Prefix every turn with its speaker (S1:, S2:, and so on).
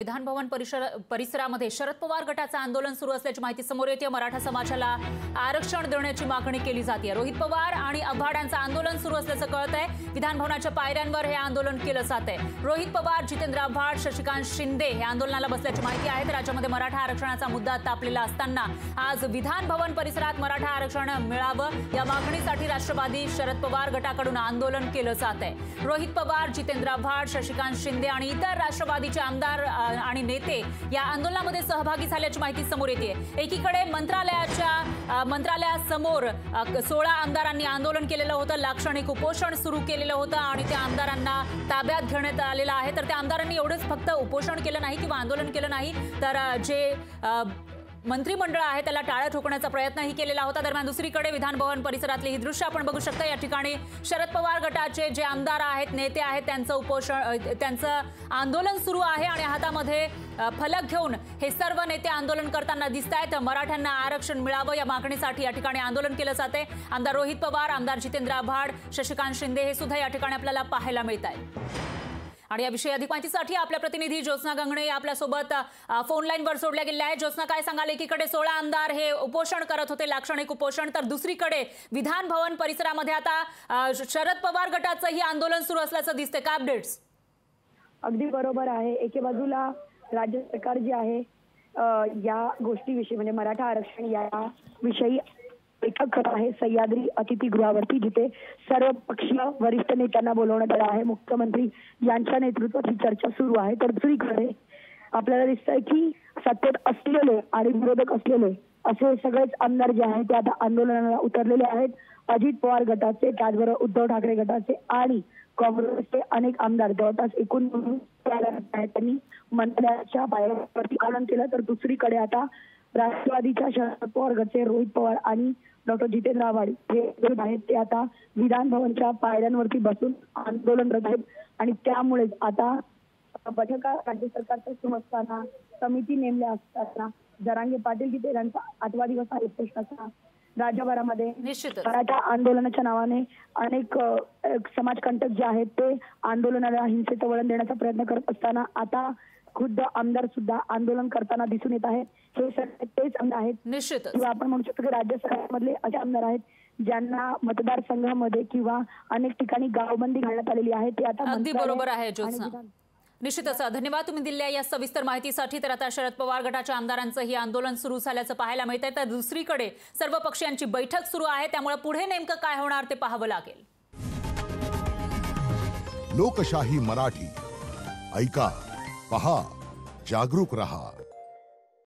S1: विधानभवन परिसर परिसरामध्ये शरद पवार गटाचं आंदोलन सुरू असल्याची माहिती समोर येते. मराठा समाजाला आरक्षण देण्याची मागणी केली जाते. रोहित पवार आणि आव्हाडांचं आंदोलन सुरू असल्याचं कळत आहे विधानभवनाच्या पायऱ्यांवर हे आंदोलन केलं जात आहे रोहित पवार जितेंद्र आव्हाड शशिकांत शिंदे हे आंदोलनाला बसल्याची माहिती आहे. तर राज्यामध्ये मराठा आरक्षणाचा मुद्दा तापलेला असताना आज विधानभवन परिसरात मराठा आरक्षण मिळावं या मागणीसाठी राष्ट्रवादी शरद पवार गटाकडून आंदोलन केलं जात आहे रोहित पवार जितेंद्र आव्हाड शशिकांत शिंदे आणि इतर राष्ट्रवादीचे आमदार आणि नेते या आंदोलनामध्ये सहभागी झाल्याची माहिती समोर येते एकीकडे मंत्रालयाच्या मंत्रालयासमोर सोळा आमदारांनी आंदोलन केलेलं होतं लाक्षणिक उपोषण सुरू केलेलं होतं आणि त्या आमदारांना ताब्यात घेण्यात आलेलं आहे. तर त्या आमदारांनी एवढंच फक्त उपोषण केलं नाही किंवा आंदोलन केलं नाही. तर जे मंत्रिमंडळ आहे त्याला टाळ्या ठोकण्याचा प्रयत्नही केलेला होता. दरम्यान दुसरीकडे विधानभवन परिसरातली ही दृश्य आपण बघू शकता. या ठिकाणी शरद पवार गटाचे जे आमदार आहेत नेते आहेत त्यांचं उपोषण त्यांचं आंदोलन सुरू आहे आणि हातामध्ये फलक घेऊन हे सर्व नेते आंदोलन करताना दिसत आहेत मराठ्यांना आरक्षण मिळावं या मागणीसाठी या ठिकाणी आंदोलन केलं जाते आमदार रोहित पवार आमदार जितेंद्र आव्हाड शशिकांत शिंदे हे सुद्धा या ठिकाणी आपल्याला पाहायला मिळत आहे आणि याविषयी अधिक माहितीसाठी आपल्या प्रतिनिधी ज्योत्स्ना गंगणे आपल्यासोबत फोनलाईनवर फोन लाईनवर गेल्या आहेत. ज्योत्ना काय सांगाल? एकीकडे सोळा आमदार हे उपोषण करत होते लाक्षणिक उपोषण तर दुसरीकडे विधान भवन परिसरामध्ये आता शरद पवार गटाचंही आंदोलन सुरू असल्याचं दिसतंय. काय अपडेट्स
S2: अगदी बरोबर आहे. एके बाजूला राज्य सरकार जे आहे या गोष्टीविषयी म्हणजे मराठा आरक्षण या विषयी बैठक करत आहे. सह्याद्री अतिथीगृहावरती जिथे सर्व पक्षीय वरिष्ठ नेत्यांना बोलवण्यात आलं आहे. मुख्यमंत्री यांच्या नेतृत्वात ही चर्चा सुरू आहे. तर दुसरीकडे आपल्याला दिसतंय की सत्तेत असलेले आणि विरोधक असलेले असे सगळेच आमदार जे आहेत ते आता आंदोलनाला उतरलेले आहेत. अजित पवार गटाचे त्याचबरोबर उद्धव ठाकरे गटाचे आणि काँग्रेसचे अनेक आमदार जवळपास एकूण त्यांनी मंत्र्याच्या पायऱ्यावरती आंदोलन केलं. तर दुसरीकडे आता राष्ट्रवादीच्या शरद पवार गटचे रोहित पवार आणि डॉक्टर जितेंद्र आव्हाड हे विरोध आहेत. ते आता विधान भवनच्या पायऱ्यांवरती बसून आंदोलन करत आहेत. आणि त्यामुळेच आता बैठका राज्य सरकारचं सुरू असताना समिती नेमल्या असताना जरांगे पाटील तिथे त्यांचा आठवा दिवस आहे प्रश्नाचा राज्यभरामध्ये मराठा आंदोलनाच्या नावाने अनेक समाजकंटक जे आहेत ते आंदोलनाला हिंसेचं वळण देण्याचा प्रयत्न करत असताना आता खुद्द आमदार सुद्धा आंदोलन करताना दिसून येत आहेत हे सगळे तेच आमदार आहेत.
S1: निश्चितच.
S2: किंवा आपण म्हणू शकतो की राज्य सरकारमधले असे आमदार आहेत ज्यांना मतदारसंघामध्ये किंवा अनेक ठिकाणी गावबंदी घालण्यात आलेली आहे. ते आता
S1: अगदी बरोबर आहे निश्चितच. धन्यवाद तुम्ही दिलेल्या या सविस्तर माहितीसाठी. तर आता शरद पवार गटाच्या आमदारांचं ही आंदोलन सुरू झाल्याचं पाहायला मिळतंय. तर दुसरीकडे सर्व पक्षांची बैठक सुरू आहे. त्यामुळे पुढे नेमकं काय होणार ते पाहावं लागेल.
S3: लोकशाही मराठी. ऐका. पहा जागरूक रहा.